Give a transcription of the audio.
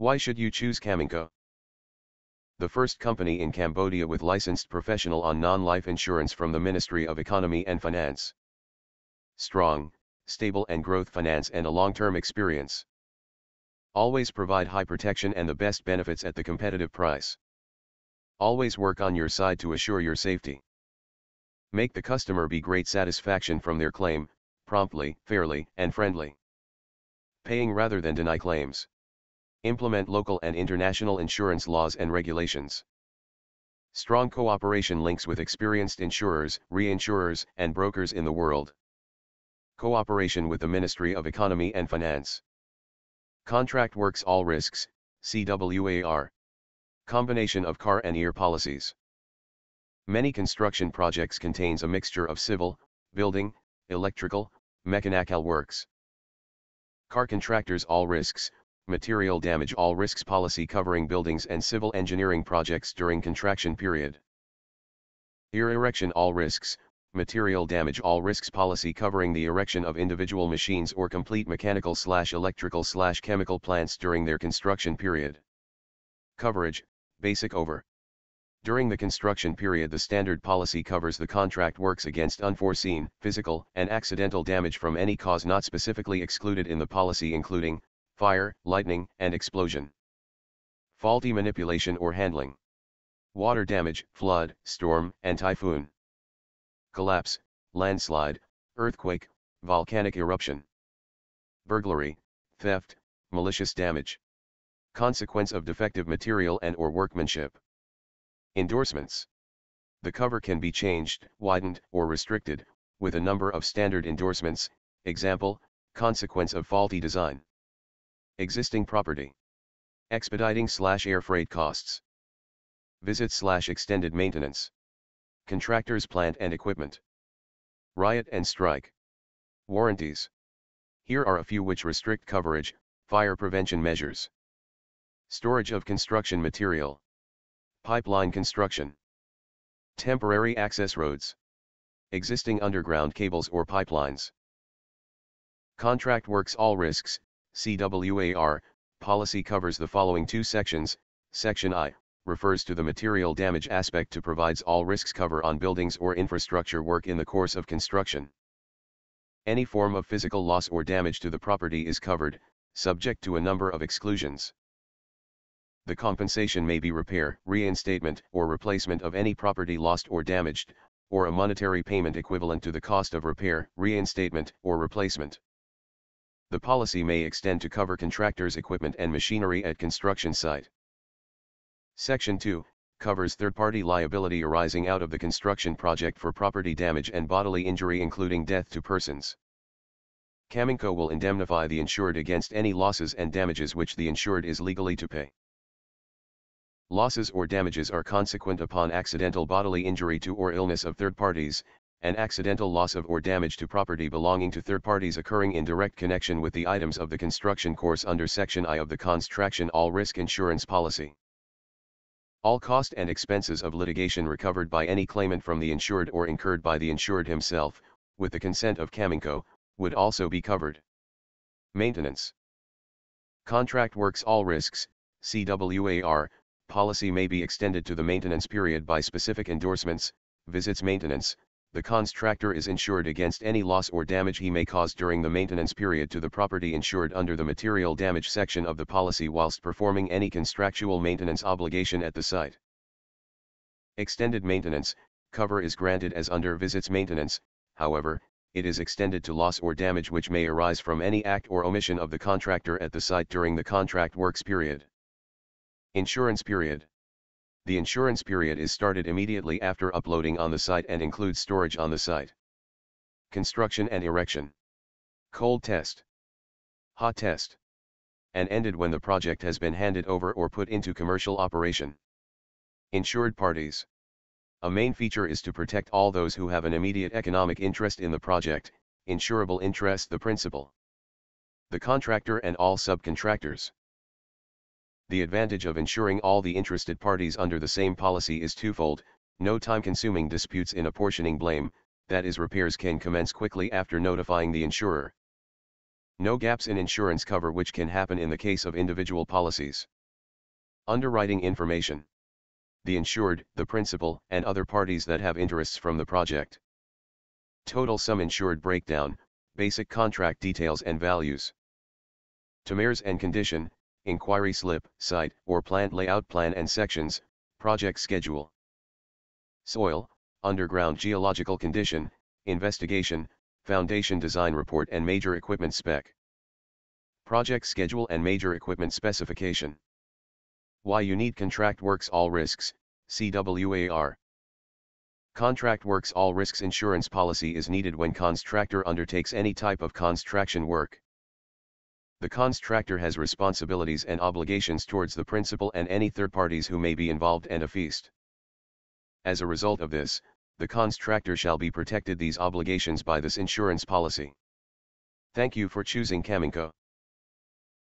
Why should you choose Caminco? The first company in Cambodia with licensed professional on non-life insurance from the Ministry of Economy and Finance. Strong, stable and growth finance and a long-term experience. Always provide high protection and the best benefits at the competitive price. Always work on your side to assure your safety. Make the customer be great satisfaction from their claim, promptly, fairly, and friendly. Paying rather than deny claims. Implement local and international insurance laws and regulations. Strong cooperation links with experienced insurers, reinsurers, and brokers in the world. Cooperation with the Ministry of Economy and Finance. Contract works all risks, CWAR. Combination of CAR and EAR policies. Many construction projects contains a mixture of civil, building, electrical, mechanical works. CAR contractors all risks, material damage all risks policy covering buildings and civil engineering projects during contraction period. EAR erection all risks, material damage all risks policy covering the erection of individual machines or complete mechanical slash electrical slash chemical plants during their construction period. Coverage, basic over. During the construction period the standard policy covers the contract works against unforeseen, physical, and accidental damage from any cause not specifically excluded in the policy including, fire, lightning, and explosion. Faulty manipulation or handling. Water damage, flood, storm, and typhoon. Collapse, landslide, earthquake, volcanic eruption. Burglary, theft, malicious damage. Consequence of defective material and or workmanship. Endorsements. The cover can be changed, widened, or restricted, with a number of standard endorsements, example, consequence of faulty design. Existing property. Expediting slash air freight costs. Visit slash extended maintenance. Contractors plant and equipment. Riot and strike. Warranties. Here are a few which restrict coverage, fire prevention measures. Storage of construction material. Pipeline construction. Temporary access roads. Existing underground cables or pipelines. Contract works all risks, CWAR, policy covers the following two sections, Section I, refers to the material damage aspect to provides all risks cover on buildings or infrastructure work in the course of construction. Any form of physical loss or damage to the property is covered, subject to a number of exclusions. The compensation may be repair, reinstatement, or replacement of any property lost or damaged, or a monetary payment equivalent to the cost of repair, reinstatement, or replacement. The policy may extend to cover contractors' equipment and machinery at construction site. Section 2 covers third-party liability arising out of the construction project for property damage and bodily injury including death to persons. Caminco will indemnify the insured against any losses and damages which the insured is legally to pay. Losses or damages are consequent upon accidental bodily injury to or illness of third parties, and accidental loss of or damage to property belonging to third parties occurring in direct connection with the items of the construction course under Section I of the Construction All Risk Insurance Policy. All cost and expenses of litigation recovered by any claimant from the insured or incurred by the insured himself, with the consent of Caminco, would also be covered. Maintenance. Contract works all risks, CWAR, policy may be extended to the maintenance period by specific endorsements, visits maintenance, the contractor is insured against any loss or damage he may cause during the maintenance period to the property insured under the material damage section of the policy whilst performing any contractual maintenance obligation at the site. Extended maintenance, cover is granted as under visits maintenance, however, it is extended to loss or damage which may arise from any act or omission of the contractor at the site during the contract works period. Insurance period. The insurance period is started immediately after uploading on the site and includes storage on the site. Construction and erection. Cold test. Hot test. And ended when the project has been handed over or put into commercial operation. Insured parties. A main feature is to protect all those who have an immediate economic interest in the project, insurable interest the principal. The contractor and all subcontractors. The advantage of insuring all the interested parties under the same policy is twofold, no time-consuming disputes in apportioning blame, that is repairs can commence quickly after notifying the insurer. No gaps in insurance cover which can happen in the case of individual policies. Underwriting information. The insured, the principal, and other parties that have interests from the project. Total sum insured breakdown, basic contract details and values. Terms and condition, inquiry slip, site or plant layout plan and sections, project schedule. Soil, underground geological condition, investigation, foundation design report and major equipment spec. Project schedule and major equipment specification. Why you need contract works all risks, CWAR. Contract works all risks insurance policy is needed when contractor undertakes any type of construction work. The contractor has responsibilities and obligations towards the principal and any third parties who may be involved and a feast. As a result of this, the contractor shall be protected these obligations by this insurance policy. Thank you for choosing Caminco.